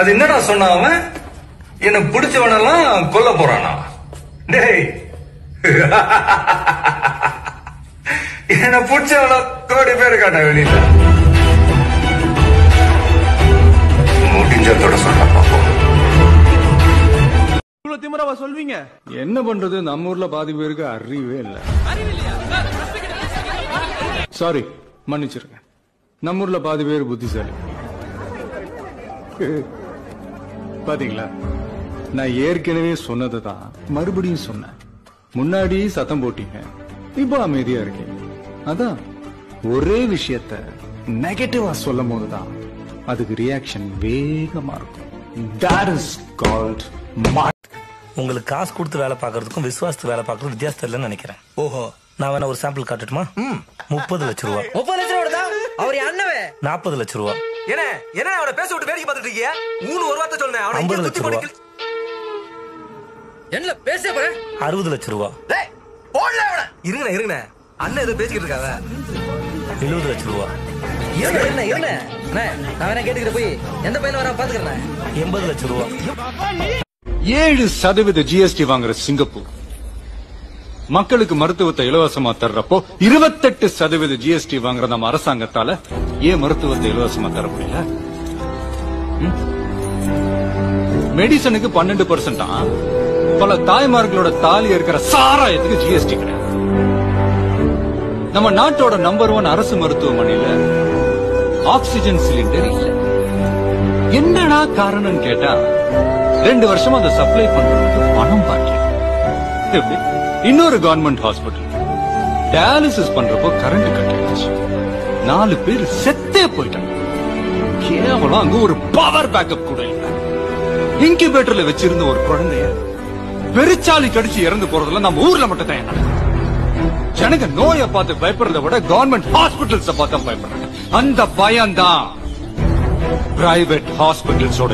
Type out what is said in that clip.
அது என்னடா சொன்ன அவன்? என்ன பிடிச்சவனெல்லாம் கொல்ல போறானா? டேய். என்ன பிடிச்சவன கோடி பேர் காட்ட வெளியில முடிஞ்சதோட சொல்ல பார்ப்போம். திமிரவா சொல்வீங்க? என்ன பண்றது? நம்ம ஊர்ல பாதி பேருக்கு அறிவே இல்ல. சாரி மன்னிச்சிருங்க. நம்ம ஊர்ல பாதி பேர் புத்திசாலி. பாத்தீங்களா? நான் ஏற்கனவே சொன்னதுதான் மறுபடியும் சொன்னேன். முன்னாடி சத்தம் போட்டீங்க. இப்போ அமைதியா இருக்கீங்க. அதான் ஒரே விஷயத்த நெகட்டிவா சொல்லும் போதுதான் அதுக்கு ரியாக்ஷன் வேகமா இருக்கும். That is called உங்களுக்கு காசு கொடுத்து வேலை பார்க்கறதுக்கும் விசுவாசத்து வேலை பார்க்கறதுக்கும் வித்தியாசம் இல்லைன்னு நினைக்கிறேன். ஓஹோ. நான் வேணா ஒரு சாம்பிள் காட்டட்டுமா? முப்பது லட்ச ரூபா. முப்பது லட்சம் ரூபா தான் அவர் அண்ணவே? நாற்பது லட்ச ரூபா. என்ன? என்ன அவனை பேச விட்டு வேடிக்கை பார்த்துட்டு இருக்கீங்க? மூணு ஒரு வார்த்தை சொன்னேன் அவனை ஐம்பது லட்சம் போட்டு என்ன பேச போற? அறுபது லட்ச ரூபா. டேய் போடல அவன. இருங்கண்ணே இருங்கண்ணே. அண்ணன் ஏதோ பேசிக்கிட்டு இருக்காவ. எழுபது லட்ச ரூபா. இருங்க இருங்க இருங்க நான் வேணா கேட்டுக்கிட்டு போய் எந்த பையன் வர பாத்துக்கிறேன் எண்பது லட்ச ரூபா. ஏழு சதவீத ஜிஎஸ்டி வாங்குற சிங்கப்பூர். மக்களுக்கு மருத்துவத்தை இலவசமா தர்றப்போ இருபத்தெட்டு சதவீத ஜிஎஸ்டி வாங்குற நம்ம அரசாங்கத்தால ஏன் மருத்துவத்தை இலவசமா தர முடியல? மெடிசனுக்கு பன்னெண்டு பர்சன்டா பல தாய்மார்களோட தாலி இருக்கிற சாராயத்துக்கு ஜிஎஸ்டி கிடையாது. நம்ம நாட்டோட நம்பர் ஒன் அரசு மருத்துவமனையில ஆக்சிஜன் சிலிண்டர் இல்ல. என்னடா காரணம் கேட்டா ரெண்டு வருஷமா அதை சப்ளை பண்றதுக்கு பணம் பாக்கி எப்படி? இன்னொரு கவர்மெண்ட் ஹாஸ்பிட்டல் டயாலிசிஸ் பண்றப்போ கரண்ட் கட் ஆயிடுச்சு. நாலு பேர் செத்தே போயிட்டாங்க. கேவலம் அங்க ஒரு பவர் பேக்கப் கூட இல்ல. இன்குபேட்டர்ல வச்சிருந்த ஒரு குழந்தைய பெருச்சாலி கடிச்சு இறந்து போறதுல நம்ம ஊர்ல மட்டும் தான் என்ன? ஜனங்க நோயை பார்த்து பயப்படுறத விட கவர்மெண்ட் ஹாஸ்பிட்டல்ஸ் பார்த்து பயப்படுறாங்க. அந்த பயம்தான் பிரைவேட் ஹாஸ்பிட்டல்ஸோட